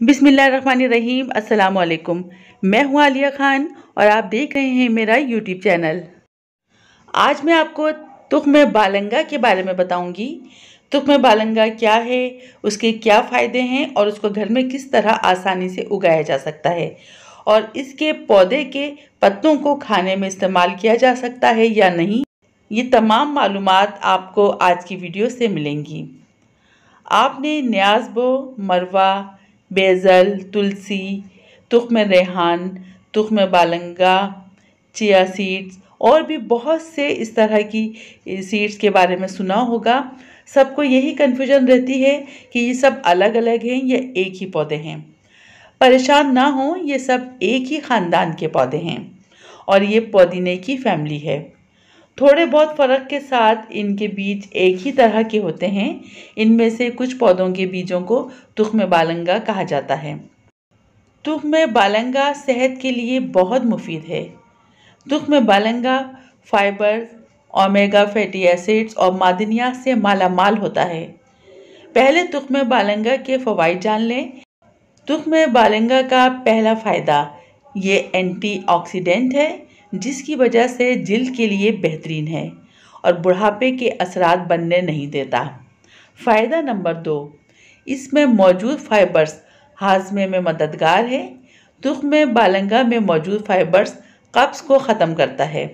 बिसमीम अस्सलाम वालेकुम मैं हूँ आलिया खान और आप देख रहे हैं मेरा यूट्यूब चैनल। आज मैं आपको तुख्म बालंगा के बारे में बताऊँगी। तुख्म बालंगा क्या है, उसके क्या फ़ायदे हैं और उसको घर में किस तरह आसानी से उगाया जा सकता है और इसके पौधे के पत्तों को खाने में इस्तेमाल किया जा सकता है या नहीं, ये तमाम मालूम आपको आज की वीडियो से मिलेंगी। आपने न्याजबो, मरवा बेज़ल, तुलसी, तुख्म रेहान, तुख्म बालंगा, चिया सीड्स और भी बहुत से इस तरह की सीड्स के बारे में सुना होगा। सबको यही कन्फ्यूज़न रहती है कि ये सब अलग अलग हैं या एक ही पौधे हैं। परेशान ना हो, ये सब एक ही ख़ानदान के पौधे हैं और ये पौधीने की फैमिली है। थोड़े बहुत फ़र्क के साथ इनके बीज एक ही तरह के होते हैं। इनमें से कुछ पौधों के बीजों को तुख्म बालंगा कहा जाता है। तुख्म बालंगा सेहत के लिए बहुत मुफीद है। तुख्म बालंगा फाइबर, ओमेगा फैटी एसिड्स और मादनियात से माला माल होता है। पहले तुख्म बालंगा के फ़वाद जान लें। तुख्म बालंगा का पहला फ़ायदा, ये एंटीऑक्सीडेंट है। जिसकी वजह से जिल्द के लिए बेहतरीन है और बुढ़ापे के असरात बनने नहीं देता। फ़ायदा नंबर दो, इसमें मौजूद फाइबर्स हाजमे में मददगार है, दुख में बालंगा में मौजूद फाइबर्स कब्ज़ को ख़त्म करता है।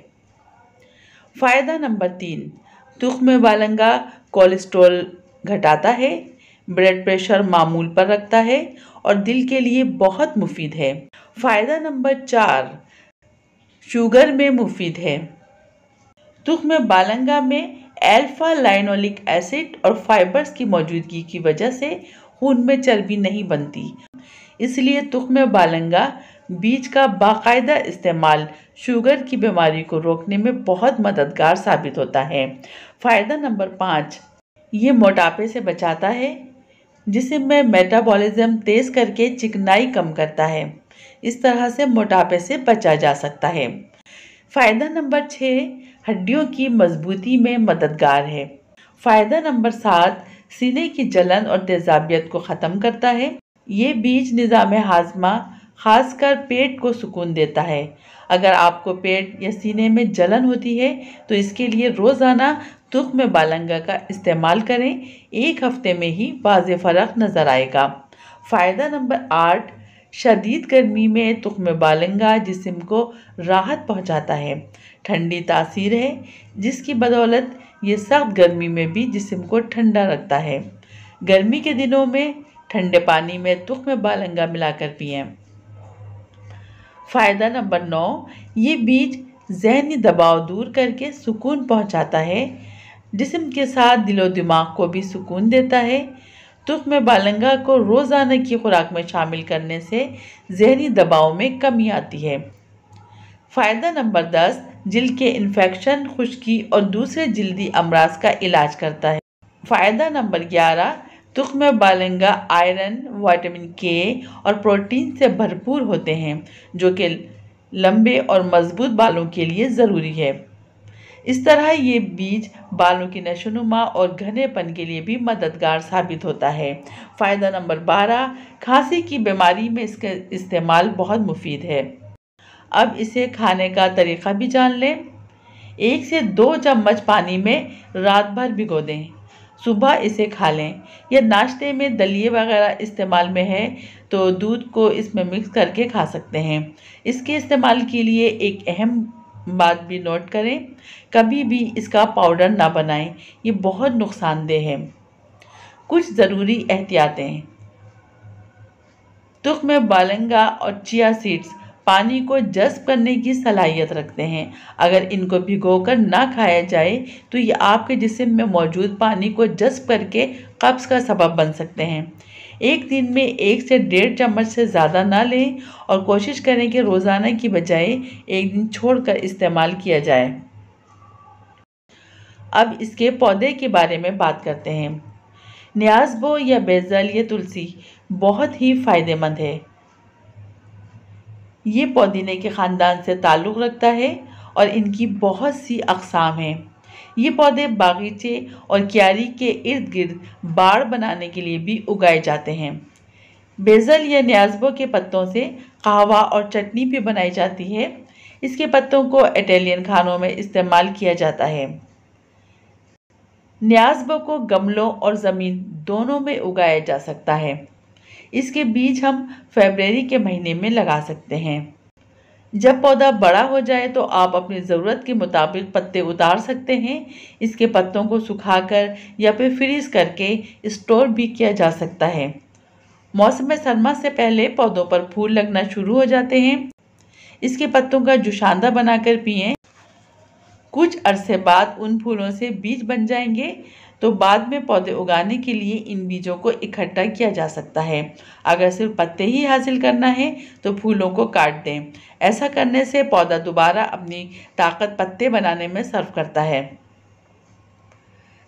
फ़ायदा नंबर तीन, दुख में बालंगा कोलेस्ट्रॉल घटाता है, ब्लड प्रेशर मामूल पर रखता है और दिल के लिए बहुत मुफीद है। फ़ायदा नंबर चार शुगर में मुफीद है। दुख में बालंगा में एल्फा लाइनोलिक एसिड और फाइबर्स की मौजूदगी की वजह से खून में चर्बी नहीं बनती। इसलिए तुख में बालंगा बीज का बाकायदा इस्तेमाल शुगर की बीमारी को रोकने में बहुत मददगार साबित होता है। फ़ायदा नंबर पाँच, ये मोटापे से बचाता है जिसमें मेटाबॉलिज्म तेज़ करके चिकनाई कम करता है। इस तरह से मोटापे से बचा जा सकता है। फ़ायदा नंबर छः हड्डियों की मजबूती में मददगार है। फ़ायदा नंबर सात, सीने की जलन और तेज़ाबियत को ख़त्म करता है। ये बीज निज़ाम हाजमा खासकर पेट को सुकून देता है। अगर आपको पेट या सीने में जलन होती है तो इसके लिए रोज़ाना तुख में बालंगा का इस्तेमाल करें। एक हफ़्ते में ही वाज फ़र्क नज़र आएगा। फ़ायदा नंबर आठ शदीद गर्मी में तुख्म बालंगा जिसम को राहत पहुंचाता है। ठंडी तासीर है, जिसकी बदौलत ये सख्त गर्मी में भी जिसम को ठंडा रखता है। गर्मी के दिनों में ठंडे पानी में तुख्म बालंगा मिलाकर पिए। फ़ायदा नंबर नौ, ये बीज जहनी दबाव दूर करके सुकून पहुंचाता है। जिसम के साथ दिलो दिमाग को भी सुकून देता है। तुख में बालंगा को रोज़ाना की खुराक में शामिल करने से जहनी दबाव में कमी आती है। फ़ायदा नंबर दस जिल्द के इन्फेक्शन खुश्की और दूसरे जल्दी अमराज का इलाज करता है। फ़ायदा नंबर ग्यारह तुख में बालंगा, आयरन विटामिन के और प्रोटीन से भरपूर होते हैं, जो कि लंबे और मज़बूत बालों के लिए ज़रूरी है। इस तरह ये बीज बालों की नशोनुमा और घनेपन के लिए भी मददगार साबित होता है। फ़ायदा नंबर बारह, खांसी की बीमारी में इसका इस्तेमाल बहुत मुफीद है। अब इसे खाने का तरीक़ा भी जान लें। एक से दो चम्मच पानी में रात भर भिगो दें। सुबह इसे खा लें। या नाश्ते में दलिए वगैरह इस्तेमाल में है तो दूध को इसमें मिक्स करके खा सकते हैं। इसके इस्तेमाल के लिए एक अहम बात भी नोट करें। कभी भी इसका पाउडर ना बनाएँ, ये बहुत नुकसानदेह है। कुछ ज़रूरी एहतियातें तुख में बालंगा और चिया सीड्स पानी को जज्ब करने की सलाहियत रखते हैं। अगर इनको भिगोकर ना खाया जाए तो ये आपके जिसम में मौजूद पानी को जज्ब करके कब्ज़ का सबब बन सकते हैं। एक दिन में एक से डेढ़ चम्मच से ज़्यादा ना लें और कोशिश करें कि रोज़ाना की बजाय एक दिन छोड़कर इस्तेमाल किया जाए। अब इसके पौधे के बारे में बात करते हैं। न्याजबो या बेजल या तुलसी बहुत ही फ़ायदेमंद है। ये पौधीने के ख़ानदान से ताल्लुक़ रखता है और इनकी बहुत सी अकसाम हैं। ये पौधे बागीचे और क्यारी के इर्द गिर्द बाड़ बनाने के लिए भी उगाए जाते हैं। बेजल या न्याजबो के पत्तों से कहवा और चटनी भी बनाई जाती है। इसके पत्तों को इटालियन खानों में इस्तेमाल किया जाता है। न्याजबो को गमलों और ज़मीन दोनों में उगाया जा सकता है। इसके बीज हम फेबररी के महीने में लगा सकते हैं। जब पौधा बड़ा हो जाए तो आप अपनी ज़रूरत के मुताबिक पत्ते उतार सकते हैं। इसके पत्तों को सुखाकर या फिर फ्रीज करके स्टोर भी किया जा सकता है। मौसम सरमा से पहले पौधों पर फूल लगना शुरू हो जाते हैं। इसके पत्तों का जुशांदा बनाकर पिएँ। कुछ अरसे बाद उन फूलों से बीज बन जाएँगे। तो बाद में पौधे उगाने के लिए इन बीजों को इकट्ठा किया जा सकता है। अगर सिर्फ़ पत्ते ही हासिल करना है तो फूलों को काट दें। ऐसा करने से पौधा दोबारा अपनी ताकत पत्ते बनाने में सर्व करता है।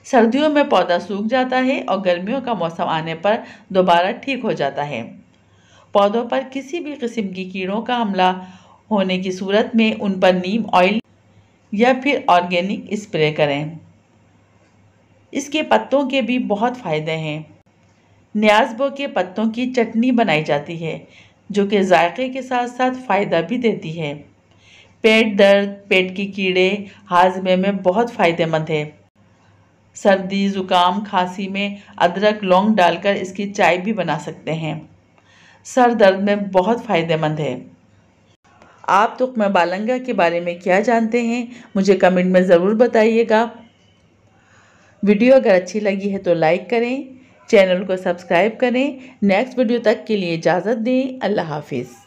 सर्दियों में पौधा सूख जाता है और गर्मियों का मौसम आने पर दोबारा ठीक हो जाता है। पौधों पर किसी भी किस्म की कीड़ों का हमला होने की सूरत में उन पर नीम ऑयल या फिर ऑर्गेनिक स्प्रे करें। इसके पत्तों के भी बहुत फ़ायदे हैं। न्याजबो के पत्तों की चटनी बनाई जाती है, जो कि जायके के साथ साथ फ़ायदा भी देती है। पेट दर्द, पेट की कीड़े हाजमे में बहुत फ़ायदेमंद है। सर्दी, ज़ुकाम, खांसी में अदरक, लौंग डालकर इसकी चाय भी बना सकते हैं। सर दर्द में बहुत फ़ायदेमंद है। आप तुकमा बालंगा के बारे में क्या जानते हैं, मुझे कमेंट में ज़रूर बताइएगा। वीडियो अगर अच्छी लगी है तो लाइक करें, चैनल को सब्सक्राइब करें। नेक्स्ट वीडियो तक के लिए इजाज़त दें। अल्लाह हाफिज़।